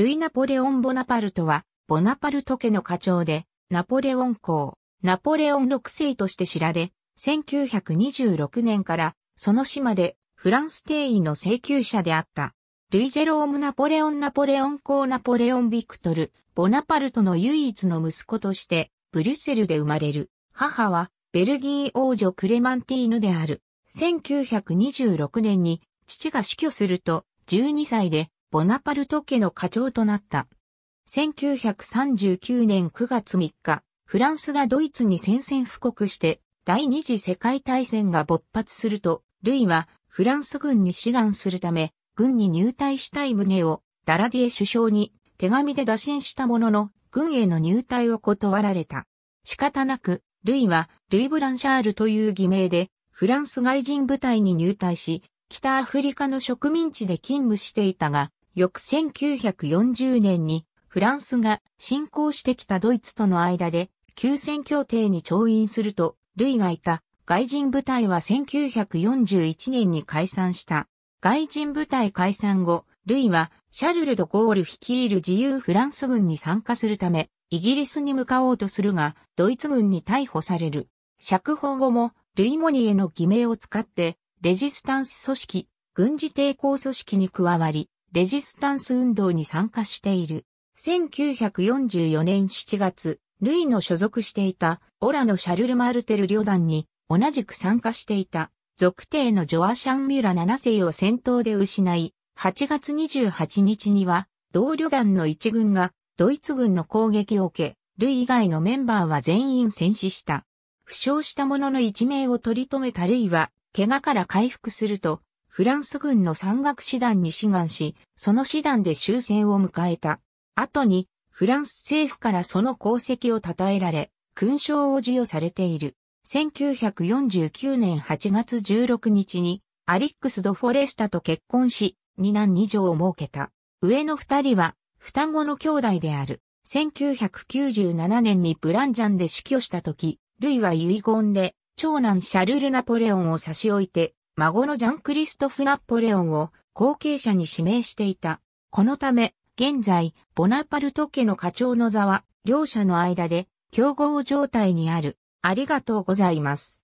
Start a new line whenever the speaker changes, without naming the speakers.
ルイ・ナポレオン・ボナパルトは、ボナパルト家の家長で、ナポレオン公、ナポレオン6世として知られ、1926年からその死までフランス帝位の請求者であった。ルイ・ジェローム・ナポレオン・ナポレオン公ナポレオン・ビクトル、ボナパルトの唯一の息子として、ブリュッセルで生まれる。母は、ベルギー王女クレマンティーヌである。1926年に、父が死去すると、12歳で、ボナパルト家の家長となった。1939年9月3日、フランスがドイツに宣戦布告して、第二次世界大戦が勃発すると、ルイはフランス軍に志願するため、軍に入隊したい旨をダラディエ首相に手紙で打診したものの、軍への入隊を断られた。仕方なく、ルイはルイ・ブランシャールという偽名で、フランス外人部隊に入隊し、北アフリカの植民地で勤務していたが、翌1940年にフランスが侵攻してきたドイツとの間で休戦協定に調印すると、ルイがいた外人部隊は1941年に解散した。外人部隊解散後、ルイはシャルル・ド・ゴール率いる自由フランス軍に参加するため、イギリスに向かおうとするが、ドイツ軍に逮捕される。釈放後も、ルイ・モニエの偽名を使って、レジスタンス組織、軍事抵抗組織に加わり、レジスタンス運動に参加している。1944年7月、ルイの所属していたオラのシャルル・マルテル旅団に同じく参加していた属帝のジョアシャン・ミュラ7世を戦闘で失い、8月28日には同旅団の一軍がドイツ軍の攻撃を受け、ルイ以外のメンバーは全員戦死した。負傷した者の一命を取り留めたルイは、怪我から回復すると、フランス軍の山岳師団に志願し、その師団で終戦を迎えた。後に、フランス政府からその功績を称えられ、勲章を授与されている。1949年8月16日に、アリックス・ド・フォレスタと結婚し、二男二女を設けた。上の二人は、双子の兄弟である。1997年にブランジャンで死去した時、ルイは遺言で、長男シャルル・ナポレオンを差し置いて、孫のジャン・クリストフ・ナポレオンを後継者に指名していた。このため、現在、ボナパルト家の課長の座は、両者の間で、競合状態にある。ありがとうございます。